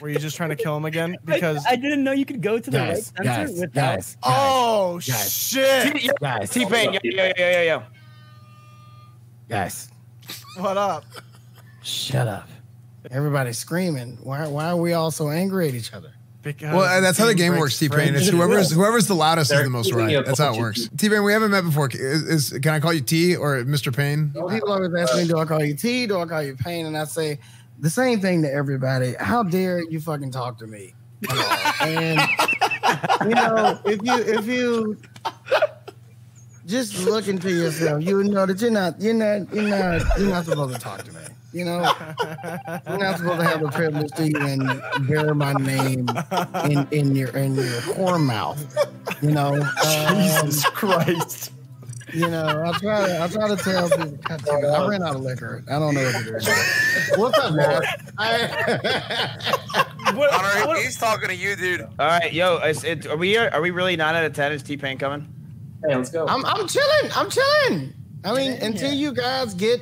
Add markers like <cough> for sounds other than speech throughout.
Were you just trying to kill him again? <laughs> Because I, I didn't know you could go to the Guys, right sensor guys, without. guys, oh Guys. shit! guys, T Pain, yo, yo, yo, yo, yo. guys, What up? shut up. Everybody's screaming. Why, why are we all so angry at each other? Because Well, that's how the game works, T Pain. It's whoever's whoever's the loudest is the most right. That's how it works. T Pain, we haven't met before. Is, is can I call you T or Mr. Pain? People always ask me, do I call you T? Do I call you Pain? And I say the same thing to everybody. How dare you fucking talk to me? and you know, if you if you just look into yourself, you know that you're not you're not you're not you're not supposed to talk to me. You know, you're not supposed to have the privilege to even bear my name in in your in your whore mouth. You know, um, Jesus Christ. You know, I try to I try to tell people. God damn it, I ran out of liquor. I don't know what to do. What's up, man? <laughs> I, What- Hunter, what- he's talking to you, dude. All right, yo, is it, are we are we really nine out of ten? Is T Pain coming? Hey, let's go. I'm I'm chilling. I'm chilling. I mean, until you guys get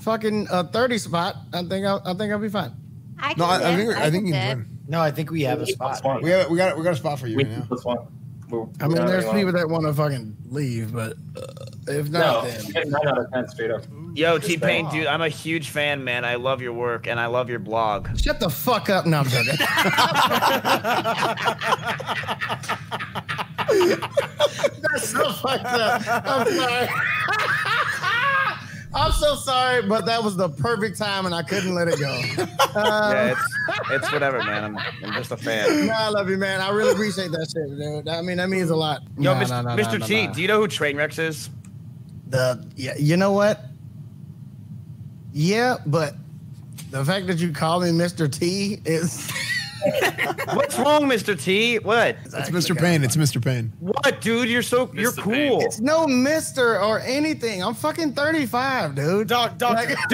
fucking a thirty spot, I think I'll, I think I'll be fine. I No, I, I can think dip, I think you can can No, I think we have a spot. We have we got we got a spot for you We right now. Plus one. We're- I mean, there's people that want to fucking leave, but uh, if not, you then nine out of ten straight up. Yo, T Pain, dude, I'm a huge fan, man. I love your work and I love your blog. shut the fuck up. No, I'm joking. <laughs> That's so fucked up. I'm sorry. <laughs> I'm so sorry, but that was the perfect time, and I couldn't let it go. <laughs> Um, Yeah, it's it's whatever, man. I'm, I'm just a fan. No, I love you, man. I really appreciate that shit, dude. I mean, that means a lot. Yo, Nah, Mr. nah, nah, Mr. nah, T, nah. do you know who Trainwreck is? The yeah, you know what? Yeah, but the fact that you call me Mr. T is <laughs> <laughs> What's wrong, Mr. T? What? It's Mr. Pain. It's Mr. Pain. What, dude? You're so you're cool. Pain. it's no Mister or anything. I'm fucking 35, dude. Doc, doctor, <laughs>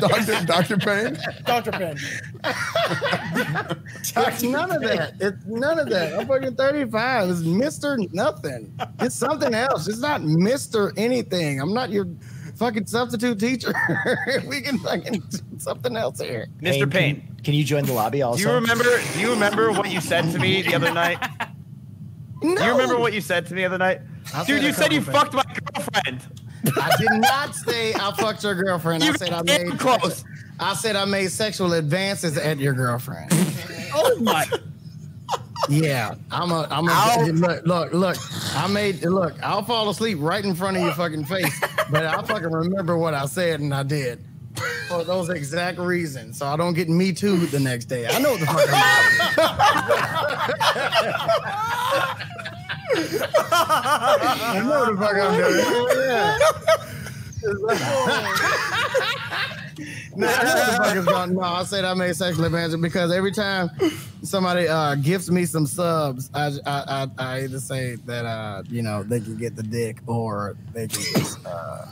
Doctor Doctor Pain. Doctor Pin. It's none of that. It's none of that. I'm fucking 35. It's Mister Nothing. It's something else. It's not Mister Anything. I'm not your fucking substitute teacher. <laughs> we can fucking do something else here. Mr. Pain, Can, can you join the lobby also? do you remember? Do you remember what you said to me the other night? <laughs> No. Do you remember what you said to me the other night? I Dude, you said you fucked my girlfriend. I did not say I fucked your girlfriend. I said I came made close. I said I made sexual advances at your girlfriend. <laughs> Oh my! Yeah, I'm a. I'm a. Look, look, look. I made. Look, I'll fall asleep right in front of your fucking face, but I fucking remember what I said and I did for those exact reasons, so I don't get me too the next day. I know what the fuck I'm doing. <laughs> I know what the fuck I'm doing. <laughs> Yeah. <laughs> No, I know what the fuck is going. No, I said I made sexual advances because every time somebody uh, gifts me some subs, I, I, I, I either say that uh, you know they can get the dick or they can just. Uh,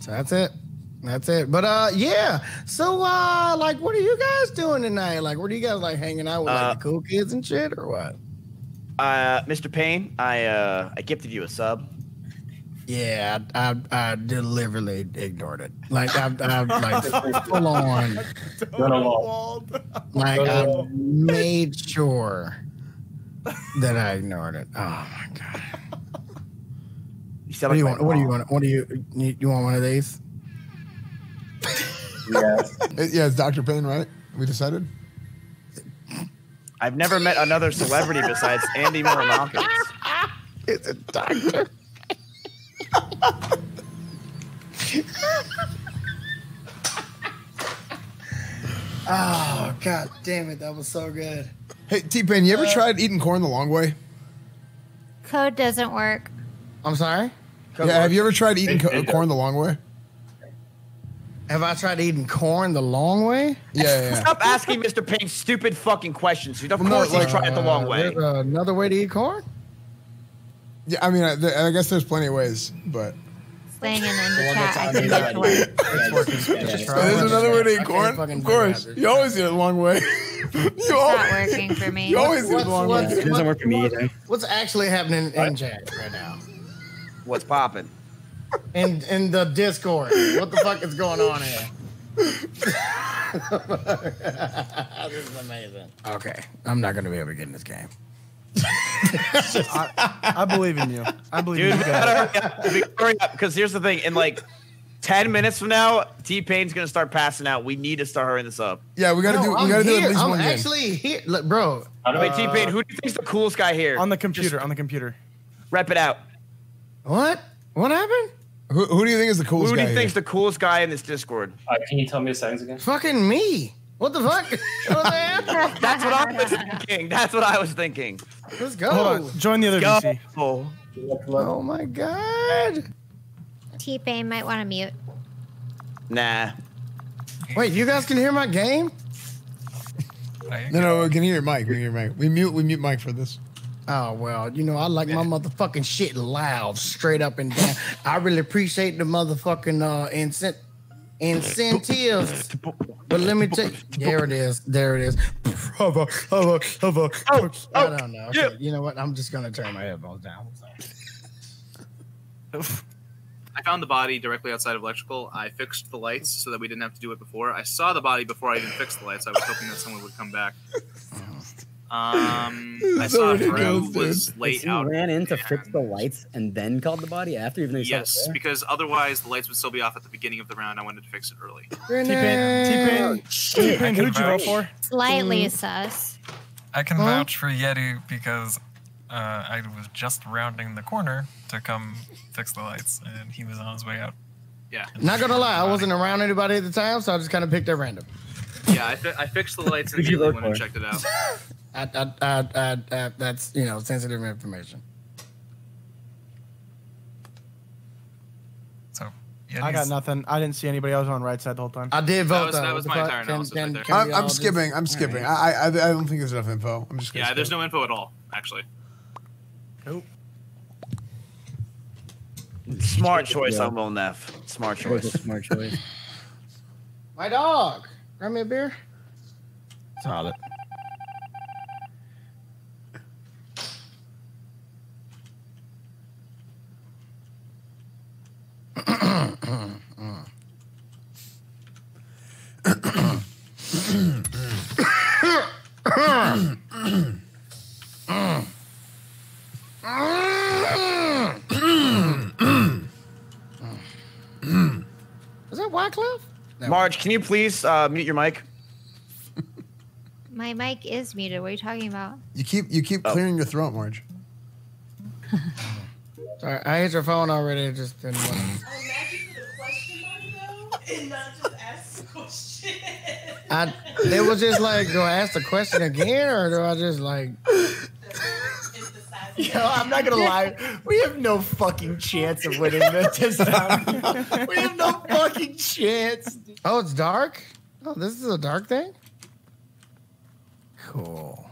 so that's it. That's it. But uh, yeah. So uh, like, what are you guys doing tonight? Like, what are you guys like hanging out with Uh, like the cool kids and shit or what? Uh, Mr. Pain, I uh, I gifted you a sub. Yeah, I, I, I deliberately ignored it. Like I, I like <laughs> full on. Run. Like I made sure that I ignored it. Oh my god. You What do you want? my What do you want? What do you you, you want one of these? Yes. <laughs> Yeah, it's Doctor Pain, right? We decided. I've never met another celebrity besides Andy Milonakis. It's a doctor. <laughs> oh god damn it! That was so good. Hey, T Pain, you ever uh, tried eating corn the long way? Code doesn't work. I'm sorry. Yeah, have you ever tried eating co- corn the long way? Have I tried eating corn the long way? Yeah, yeah. yeah. Stop asking Mr. Pain stupid fucking questions. Of Well, no, course like- he's tried it the uh, long way. There's another way to eat corn? Yeah, I mean, I, th- I guess there's plenty of ways, but Saying it in the chat, I on can the make work. It's working. Yeah, try. there's another way to I eat can't corn. Of course, you always eat it the long way. <laughs> you It's always, not working for me. you always eat the long what's, way. It doesn't work for me either. what's actually happening in chat right now? What's popping? In in the Discord. What the fuck is going on here? <laughs> <laughs> this is amazing. Okay, I'm not gonna be able to get in this game. I, I believe in you. I believe Dude, in you. guys. hurry up. Hurry up, because here's the thing. In like 10 minutes from now, T Pain's going to start passing out. We need to start hurrying this up. Yeah, we gotta No, do. We I'm gotta do here. at least I'm one game. actually here. Look, bro. How do Wait, I, T Pain, who do you think's the coolest guy here? On the computer. on the computer. Rep it out. What? What happened? Who, who do you think is the coolest Who do guy? you think's the coolest guy in this Discord? uh, can you tell me the settings again? Fucking me. What the fuck? <laughs> What the hell? That's what I was thinking. That's what I was thinking. Let's go. Hold on. Join the other Go. VC. Oh my god. T Pain might want to mute. Nah. Wait, you guys can hear my game? No, no, we can hear Mike. We can hear Mike. We mute. We mute Mike for this. Oh well, you know I like my motherfucking shit loud, straight up and down. I really appreciate the motherfucking uh incent incentives. But let me tell you, there it is, there it is. Hover, hover, hover. Oh, I don't know. yeah. Okay, You know what? I'm just gonna turn my headphones down. <laughs> I found the body directly outside of electrical. I fixed the lights so that we didn't have to do it before. I saw the body before I even fixed the lights. I was hoping that someone would come back. <laughs> Um, <laughs> I That's so saw ridiculous, Drew was dude. late you out. ran in to fix the lights and then called the body after even though you Yes, because otherwise the lights would still be off at the beginning of the round. I wanted to fix it early. T-Pain. T-Pain. T-Pain. Who'd you vote for? Slightly sus. I can vouch for Yeti because uh, I was just rounding the corner to come fix the lights, and he was on his way out. Yeah, Not gonna lie, I wasn't around anybody at the time, so I just kind of picked at random. yeah. I, fi- I fixed the lights and Who'd you immediately vote went and checked it out. <laughs> I, I, I, I, I, that's you know sensitive information. So yeah, I got nothing. I didn't see anybody else on right side the whole time. I did vote was- though. that was my the entire fuck? analysis right there. can I'm, I'm skipping. I'm skipping. I, I, I don't think there's enough info. I'm just. Gonna Yeah, there's no info at all, actually. Nope. Smart choice Yeah. on Lil Neff. Smart That was a choice. smart choice. <laughs> My dog. Grab me a beer. Solid. Is that Wycliffe? Marge, can you please uh, mute your mic? My mic is muted. What are you talking about? You keep you keep Oh. clearing your throat, Marge. <laughs> Sorry, I hit your phone already. it Just didn't I, it was just like, do I ask the question again, or do I just like? Yo, I'm not gonna lie. We have no fucking chance of winning this this time. we have no fucking chance. Oh, it's dark. Oh, this is a dark thing. Cool.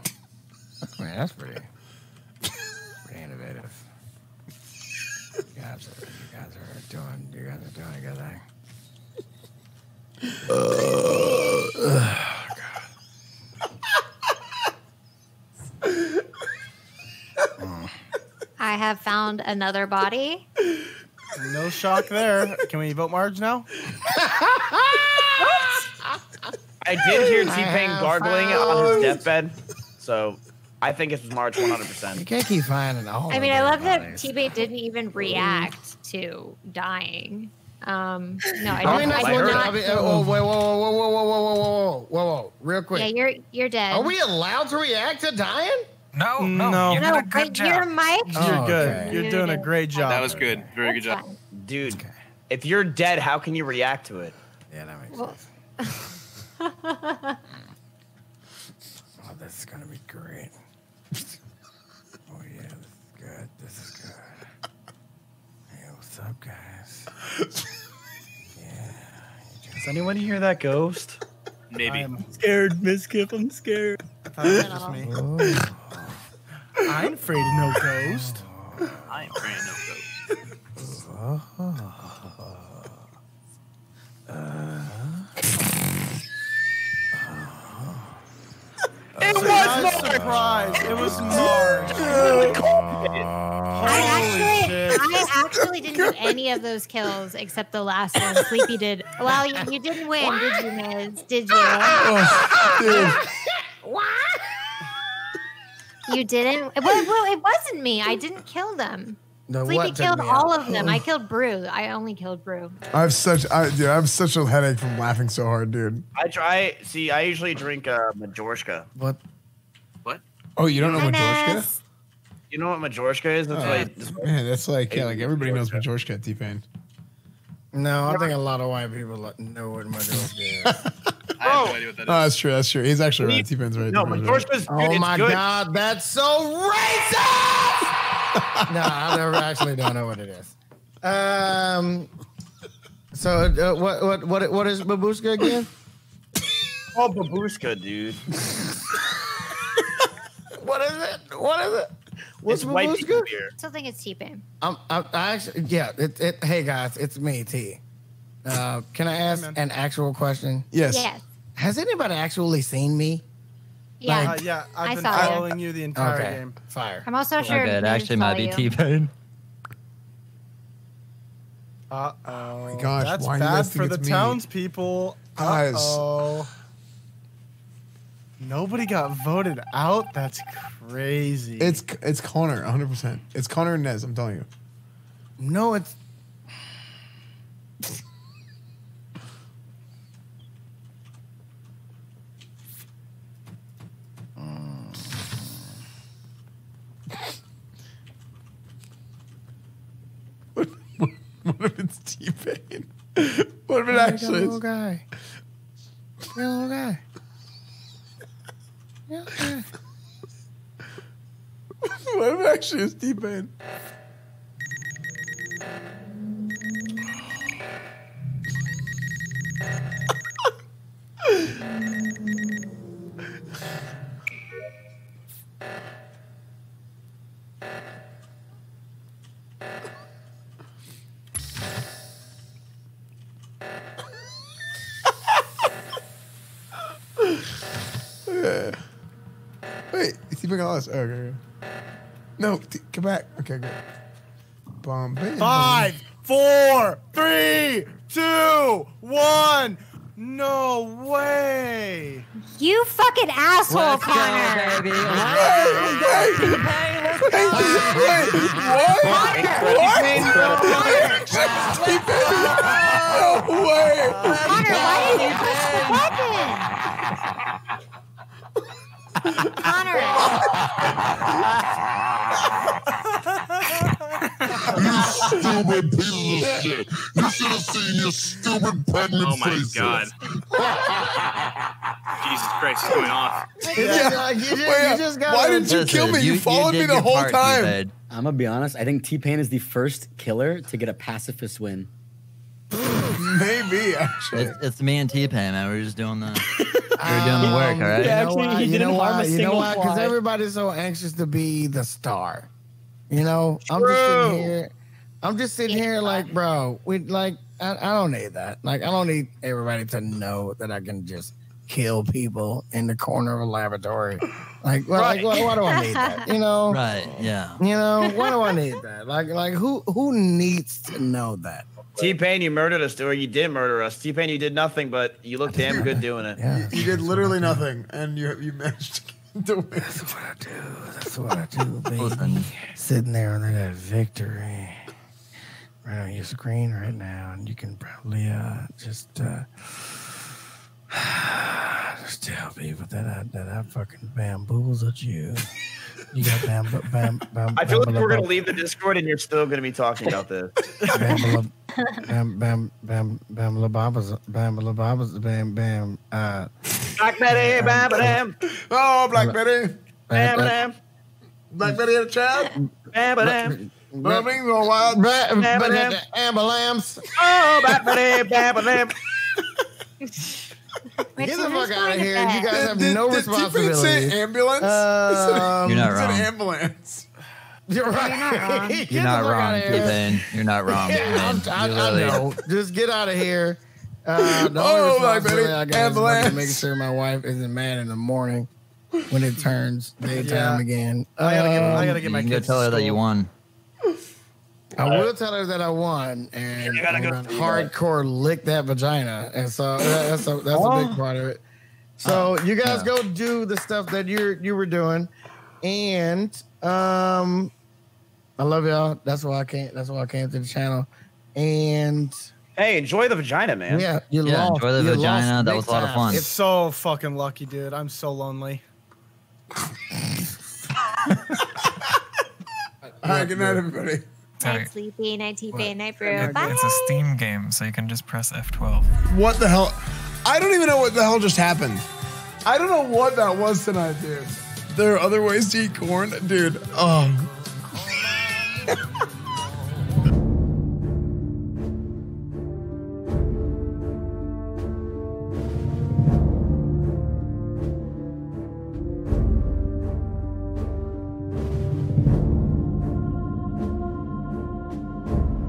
Man, that's pretty, pretty innovative. You guys are, you guys are doing, you guys are doing a good thing. Uh, I have found another body. No shock there. Can we vote Marge now? I did hear T Pain have gargling on his deathbed, so I think it was Marge 100%. You can't keep finding all. I of mean, I these love that bodies. T Pain didn't even react to dying. Um, no, I I don't. mean, I, that's did what. not. I mean, oh, whoa, whoa, whoa, whoa, whoa, whoa, whoa, whoa, whoa, whoa, whoa, real quick. yeah, you're you're dead. Are we allowed to react to dying? No, no, No. you did no, a good but your job. mic. You're Oh, good. okay. You're doing a great job. That was good. Very good job. Dude, if you're dead, how can you react to it? Yeah, that makes Well- sense. Oh, this is gonna be great. Oh yeah, this is good. This is good. Hey, what's up, guys? Does anyone hear that ghost? Maybe. I'm Scared, Mizkif. I'm scared. I thought it was just me. Oh, I ain't afraid of no ghost. I ain't praying no ghost. It was Not Marge! surprised. It was <laughs> Marge. I Holy actually. I I actually didn't do <laughs> any of those kills except the last one. Sleepy did. Well, you, you didn't win, did you, Miz? Did you? <laughs> Oh, You didn't. Well, well, it wasn't me. I didn't kill them. The Sleepy what killed all out? of them. I <laughs> killed Brew. I only killed Brew. I have such, I, dude, I have such a headache from laughing so hard, dude. I try. See, I usually drink uh, Majorska. What? What? Oh, you don't know Hi, Majorska? Miz. You know what Majorska is? That's Oh, like man, that's like, yeah, like everybody knows Majorska. Majorska, T Pain. No, I think a lot of white people know what Majorska is. <laughs> I have no idea what that Oh, that's true. That's true. He's actually Me- right. T Pain's right. no, T-Pain's right. Good. oh it's my good. god, that's so racist! <laughs> no, I never actually don't know what it is. Um. So uh, what what what what is babushka again? Oh, babushka, dude. <laughs> What is it? What is it? What's it's white people babushka? beer. Still think it's T-Pain. I'm, I'm, I actually, yeah. It, it, hey guys, it's me, T. Uh, can I ask man. an actual question? Yes. Yes. Has anybody actually seen me? Yeah. Uh, yeah, I've I been saw you. following you the entire okay, game. fire. I'm also sure. Okay, it actually saw might be. T-Pain. Uh oh. my gosh, That's why bad for the me? townspeople. Guys. Oh. Nobody got voted out. That's crazy. It's it's Connor, 100. percent It's Connor and Nez. I'm telling you. No, it's What, what, what if it's T Pain? What if it oh, the actually little guy. Little guy. <laughs> What if actually is T Pain? Wait, is T Pain us? Okay, okay. No, t- come back. Okay, good. Bum, bam, bum. Five, four, three, two, one. No way. You fucking asshole, Let's go, Connor. baby. No way! Connor, why did you push the button? Connor, stupid piece of shit. You should have seen your stupid pregnant Oh my faces. god. Jesus Christ, it's going off. Yeah. Like, you, just, Wait, you just got why didn't you kill me? You, followed me the your whole part, time. T-Pain. I'm gonna be honest. I think T Pain is the first killer to get a pacifist win. <laughs> Maybe actually. It's, it's me and T-Pain, man. We're just doing the, <laughs> we're doing the um, work, all right? You know Actually, he You didn't know harm why? a You know why? Because everybody's so anxious to be the star. You know, I'm just sitting here. I'm just sitting here like, bro, we like. I, I don't need that. Like, I don't need everybody to know that I can just kill people in the corner of a laboratory. Like, well, like, why, why do I need that? You know, <laughs> Right, yeah. you know, why do I need that? Like, like who who needs to know that? T Pain, you murdered us, or you did murder us. T Pain, you did nothing, but you look damn good doing it. <laughs> Yeah, You did literally nothing, and you you managed to win. that's what I do. That's what I do, <laughs> baby. Sitting there under that victory right on your screen right now, and you can probably uh, just uh, <sighs> just tell people that I that I fucking bamboozled you. You got bam bam bam. I feel like we're gonna leave the Discord, and you're still gonna be talking about this. Bam bam bam bam bam la babas bam la babas bam bam uh Black Betty, bam, bam, Oh, Black Betty. bam, bam bam, Black Betty in the chat. bam, bam. Bumming the wild. bam Bam, bam bam. ambulance. Oh, Black Betty, bam, bam. <laughs> Get the fuck out of here! You guys have Did, no did T-Pain responsibility. say ambulance? Um, You're not he said wrong. ambulance. You're right. not wrong. <laughs> Get You're the not fuck wrong, outta here. T-Pain. You're not wrong, <laughs> Yeah, I'm- man. I, You I really- know. Just get out of here. Uh, the <laughs> Oh, only like, responsibility baby, I got is ambulance. fucking making sure my wife isn't mad in the morning when it turns daytime Yeah. again. I gotta get, I Um, gotta get You my can go kids. tell her that you won. I will tell her that I won and You gotta I'm go- gonna hardcore lick that vagina, and so that- that's a that's a big part of it. So you guys go do the stuff that you you were doing, and um, I love y'all. That's why I came. That's why I came to the channel, and Hey, enjoy the vagina, man. yeah, you Yeah, lost. enjoy the You vagina. That was a lot of time. fun. It's so fucking lucky, dude. I'm so lonely. <laughs> All right, good night, everybody. Sorry. Night sleepy, night T-Pain, night brew. It- Bye. it's a Steam game, so you can just press F12. What the hell? I don't even know what the hell just happened. I don't know what that was tonight, dude. There are other ways to eat corn, dude. Oh,